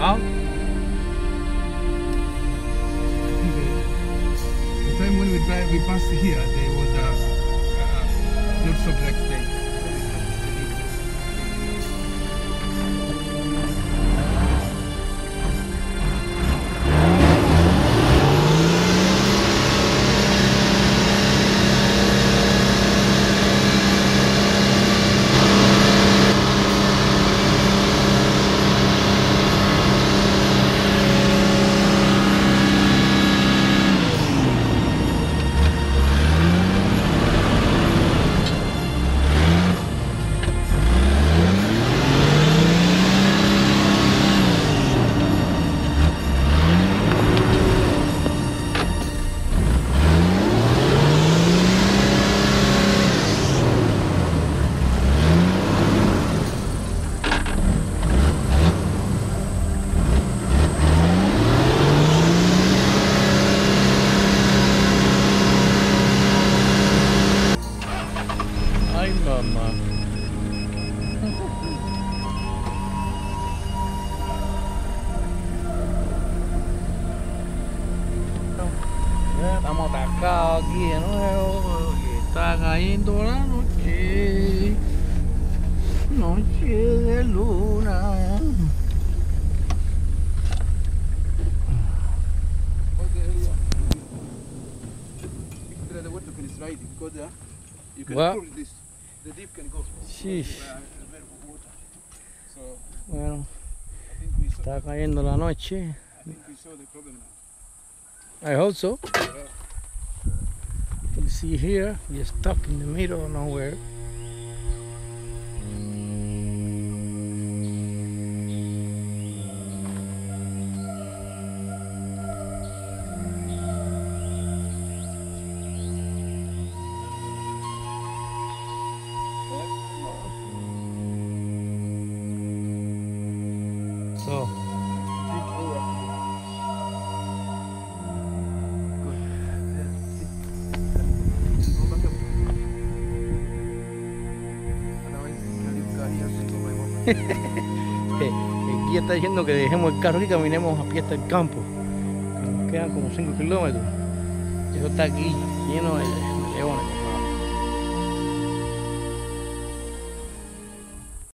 out. the time when we drive, we passed here, there was a uh, lots Atacados aquí de nuevo. y Está cayendo la noche. Noche de luna. Bueno, está cayendo la noche. I hope so. You see here, you're stuck in the middle of nowhere. So, eh, guía está diciendo que dejemos el carro y caminemos a pie hasta el campo. Nos quedan como 5 kilómetros. Eso está aquí lleno de leones.